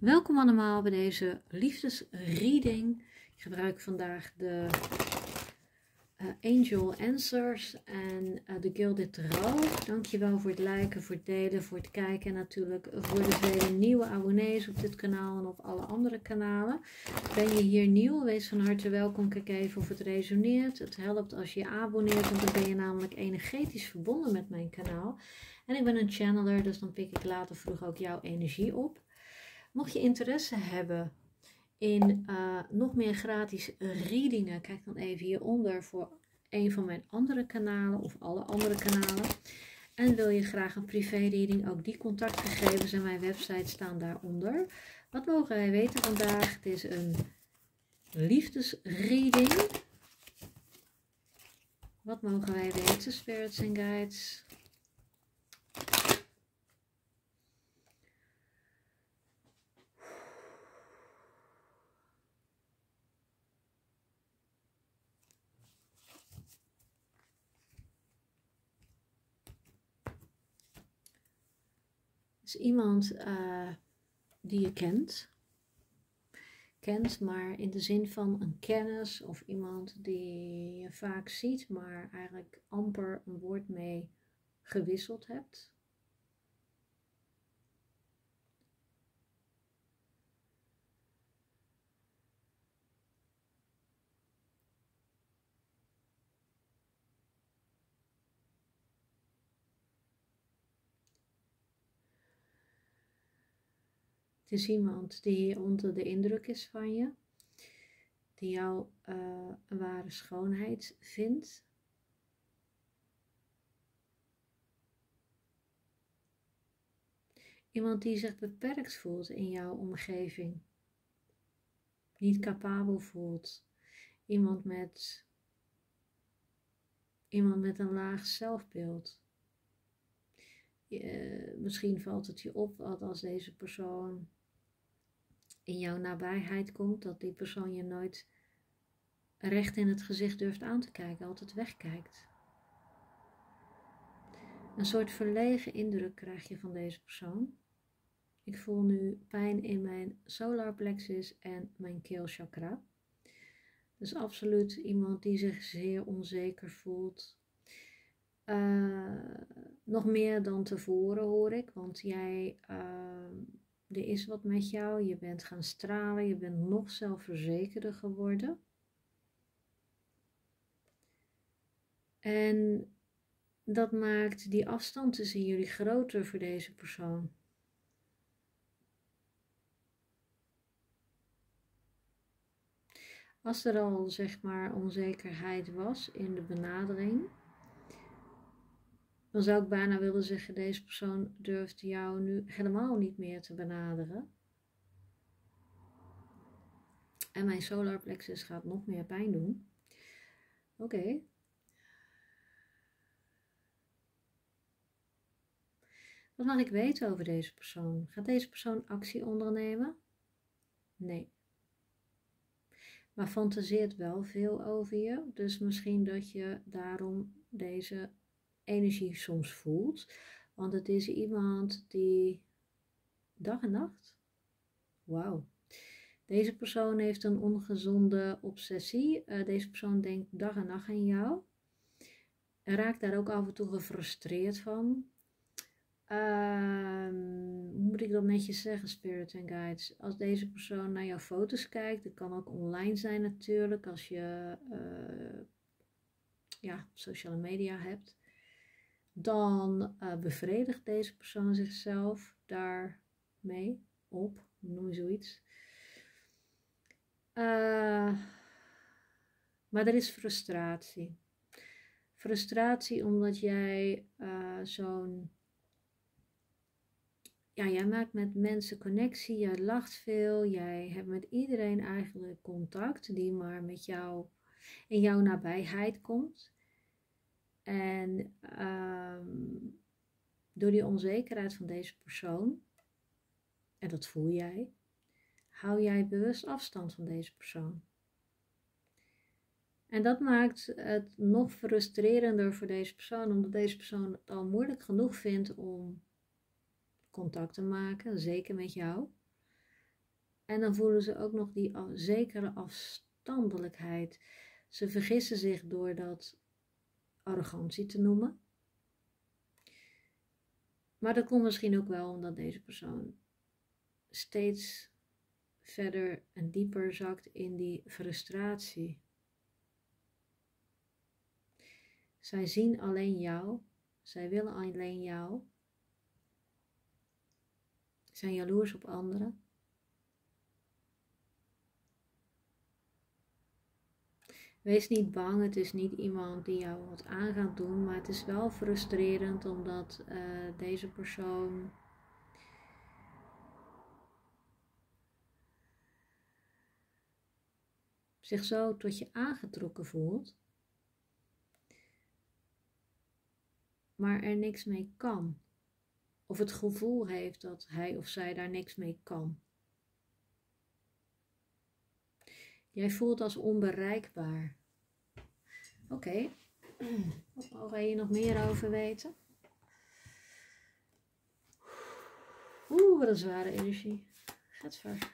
Welkom allemaal bij deze liefdesreading. Ik gebruik vandaag de uh, Angel Answers en uh, de Gilded Tarot. Dankjewel voor het liken, voor het delen, voor het kijken en natuurlijk voor de vele nieuwe abonnees op dit kanaal en op alle andere kanalen. Ben je hier nieuw? Wees van harte welkom. Kijk even of het resoneert. Het helpt als je je abonneert, want dan ben je namelijk energetisch verbonden met mijn kanaal. En ik ben een channeler, dus dan pik ik later vroeg ook jouw energie op. Mocht je interesse hebben in uh, nog meer gratis readingen, kijk dan even hieronder voor een van mijn andere kanalen of alle andere kanalen. En wil je graag een privé reading, ook die contactgegevens en mijn website staan daaronder. Wat mogen wij weten vandaag? Het is een liefdesreading. Wat mogen wij weten, spirits and guides? Is iemand uh, die je kent. Kent, maar in de zin van een kennis of iemand die je vaak ziet, maar eigenlijk amper een woord mee gewisseld hebt. Het is iemand die onder de indruk is van je, die jou uh, een ware schoonheid vindt. Iemand die zich beperkt voelt in jouw omgeving, niet capabel voelt. Iemand met, iemand met een laag zelfbeeld. Uh, misschien valt het je op als deze persoon in jouw nabijheid komt, dat die persoon je nooit recht in het gezicht durft aan te kijken, altijd wegkijkt. Een soort verlegen indruk krijg je van deze persoon. Ik voel nu pijn in mijn solar plexus en mijn keelchakra. Dus absoluut iemand die zich zeer onzeker voelt. Uh, nog meer dan tevoren hoor ik, want jij uh, er is wat met jou, je bent gaan stralen, je bent nog zelfverzekerder geworden. En dat maakt die afstand tussen jullie groter voor deze persoon. Als er al zeg maar onzekerheid was in de benadering, dan zou ik bijna willen zeggen, deze persoon durft jou nu helemaal niet meer te benaderen. En mijn solar plexus gaat nog meer pijn doen. Oké. Wat mag ik weten over deze persoon? Gaat deze persoon actie ondernemen? Nee. Maar fantaseert wel veel over je. Dus misschien dat je daarom deze energie soms voelt. Want het is iemand die dag en nacht. Wauw. Deze persoon heeft een ongezonde obsessie. Uh, deze persoon denkt dag en nacht aan jou. En raakt daar ook af en toe gefrustreerd van. Uh, hoe moet ik dat netjes zeggen, Spirit and Guides? Als deze persoon naar jouw foto's kijkt, dat kan ook online zijn natuurlijk, als je uh, ja, sociale media hebt dan uh, bevredigt deze persoon zichzelf daarmee op, noem je zoiets. Uh, maar er is frustratie. Frustratie omdat jij uh, zo'n. Ja, jij maakt met mensen connectie, jij lacht veel, jij hebt met iedereen eigenlijk contact die maar met jou in jouw nabijheid komt. En um, door die onzekerheid van deze persoon, en dat voel jij, hou jij bewust afstand van deze persoon. En dat maakt het nog frustrerender voor deze persoon, omdat deze persoon het al moeilijk genoeg vindt om contact te maken, zeker met jou. En dan voelen ze ook nog die zekere afstandelijkheid. Ze vergissen zich door dat arrogantie te noemen. Maar dat komt misschien ook wel omdat deze persoon steeds verder en dieper zakt in die frustratie. Zij zien alleen jou, zij willen alleen jou, zijn jaloers op anderen. Wees niet bang, het is niet iemand die jou wat aan gaat doen, maar het is wel frustrerend omdat uh, deze persoon zich zo tot je aangetrokken voelt, maar er niks mee kan. Of het gevoel heeft dat hij of zij daar niks mee kan. Jij voelt als onbereikbaar. Oké, okay. wat mogen nog meer over weten? Oeh, wat een zware energie. Gaat ver.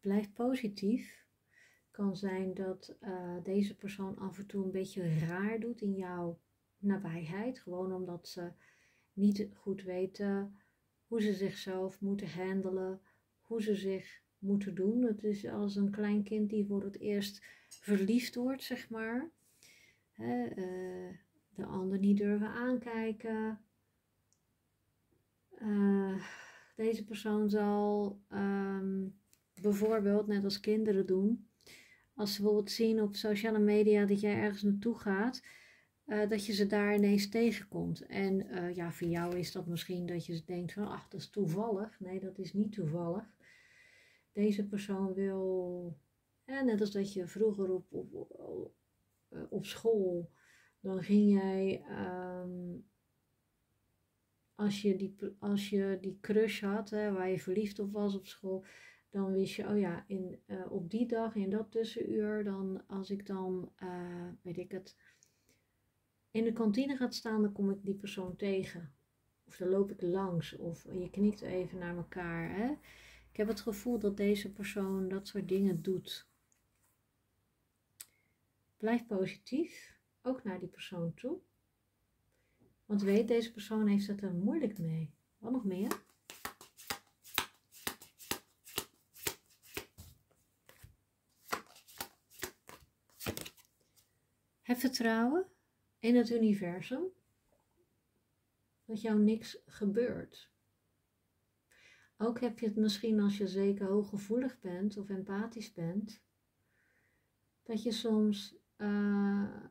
Blijf positief. Kan zijn dat uh, deze persoon af en toe een beetje raar doet in jouw nabijheid. Gewoon omdat ze niet goed weten hoe ze zichzelf moeten handelen, hoe ze zich moeten doen. Het is als een klein kind die voor het eerst verliefd wordt, zeg maar. Uh, de ander niet durven aankijken. Uh, deze persoon zal um, bijvoorbeeld, net als kinderen doen, als ze bijvoorbeeld zien op sociale media dat jij ergens naartoe gaat, uh, dat je ze daar ineens tegenkomt. En uh, ja, voor jou is dat misschien dat je denkt van, ach, dat is toevallig. Nee, dat is niet toevallig. Deze persoon wil, net als dat je vroeger op, op, op, eh, school, dan ging jij, um, als, je die, als je die crush had, hè, waar je verliefd op was op school, dan wist je, oh ja, in, op die dag, in dat tussenuur, dan als ik dan, weet ik het, in de kantine gaat staan, dan kom ik die persoon tegen. Of dan loop ik langs, of je knikt even naar elkaar. Hè? Ik heb het gevoel dat deze persoon dat soort dingen doet. Blijf positief, ook naar die persoon toe. Want weet, deze persoon heeft het er moeilijk mee. Wat nog meer? Heb vertrouwen in het universum dat jou niks gebeurt. Ook heb je het misschien als je zeker hooggevoelig bent of empathisch bent, dat je soms uh,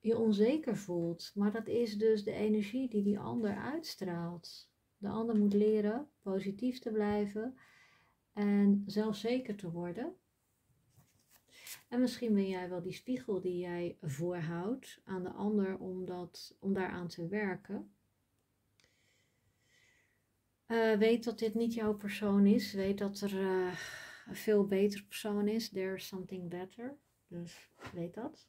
je onzeker voelt. Maar dat is dus de energie die die ander uitstraalt. De ander moet leren positief te blijven en zelfzeker te worden. En misschien ben jij wel die spiegel die jij voorhoudt aan de ander om, dat, om daaraan te werken. Uh, weet dat dit niet jouw persoon is. Weet dat er uh, een veel betere persoon is. There's something better. Dus weet dat.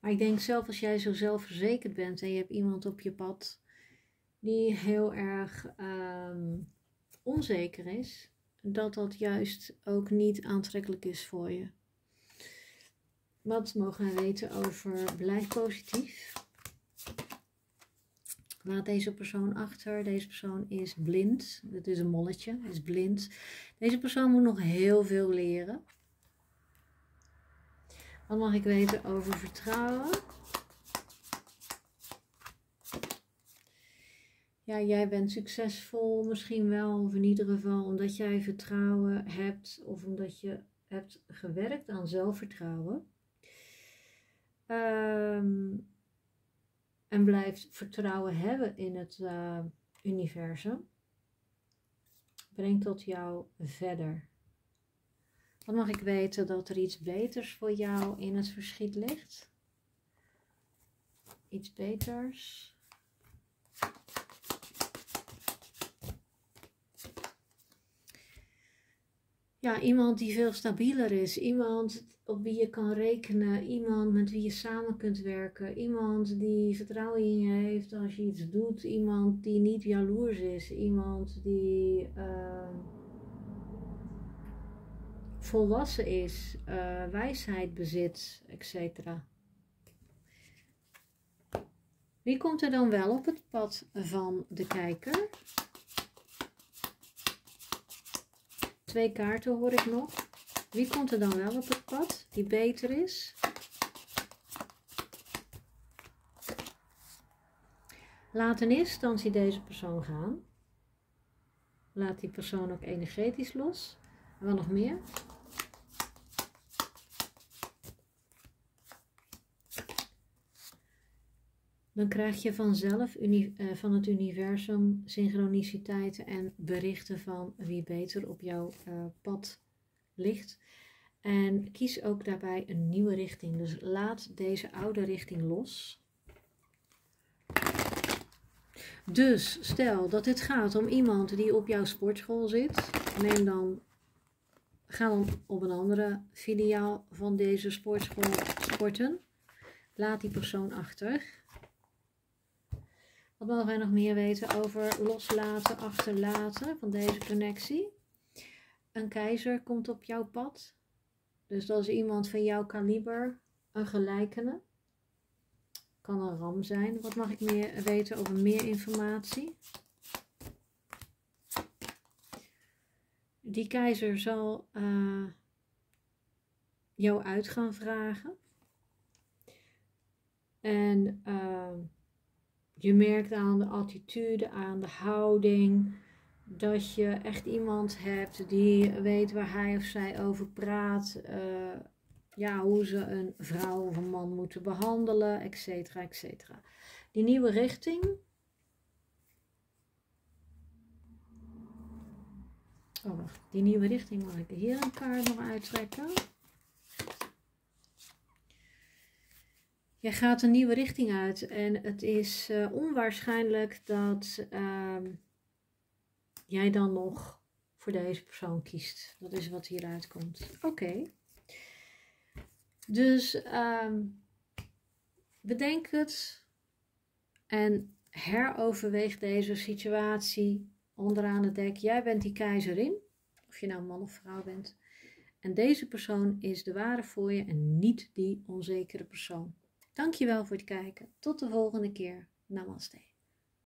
Maar ik denk zelf als jij zo zelfverzekerd bent en je hebt iemand op je pad die heel erg um, onzeker is, dat dat juist ook niet aantrekkelijk is voor je. Wat mogen wij weten over blijf positief? Laat deze persoon achter. Deze persoon is blind. Het is een molletje, is blind. Deze persoon moet nog heel veel leren. Wat mag ik weten over vertrouwen? Ja, jij bent succesvol misschien wel, of in ieder geval omdat jij vertrouwen hebt of omdat je hebt gewerkt aan zelfvertrouwen. Um, en blijft vertrouwen hebben in het uh, universum, brengt tot jou verder. Dan mag ik weten dat er iets beters voor jou in het verschiet ligt. Iets beters. Ja, iemand die veel stabieler is. Iemand op wie je kan rekenen. Iemand met wie je samen kunt werken. Iemand die vertrouwen in je heeft als je iets doet. Iemand die niet jaloers is. Iemand die uh, volwassen is. Uh, wijsheid bezit, etc. Wie komt er dan wel op het pad van de kijker? Twee kaarten hoor ik nog. Wie komt er dan wel op het pad die beter is? Laat in eerste instantie deze persoon gaan. Laat die persoon ook energetisch los. En wat nog meer? Dan krijg je vanzelf uh, van het universum synchroniciteiten en berichten van wie beter op jouw uh, pad ligt. En kies ook daarbij een nieuwe richting. Dus laat deze oude richting los. Dus stel dat dit gaat om iemand die op jouw sportschool zit. Neem dan, ga dan op een andere filiaal van deze sportschool sporten. Laat die persoon achter. Wat mogen wij nog meer weten over loslaten, achterlaten van deze connectie? Een keizer komt op jouw pad. Dus dat is iemand van jouw kaliber, een gelijkene. Kan een ram zijn. Wat mag ik meer weten over meer informatie? Die keizer zal uh, jou uit gaan vragen. En uh, je merkt aan de attitude, aan de houding, dat je echt iemand hebt die weet waar hij of zij over praat. Uh, ja, hoe ze een vrouw of een man moeten behandelen, et cetera, et cetera. Die nieuwe richting. Oh, wacht. Die nieuwe richting mag ik hier een kaart nog uittrekken. Jij gaat een nieuwe richting uit en het is uh, onwaarschijnlijk dat uh, jij dan nog voor deze persoon kiest. Dat is wat hieruit komt. Oké. Dus um, bedenk het en heroverweeg deze situatie onderaan het dek. Jij bent die keizerin, of je nou man of vrouw bent. En deze persoon is de ware voor je en niet die onzekere persoon. Dankjewel voor het kijken. Tot de volgende keer. Namaste.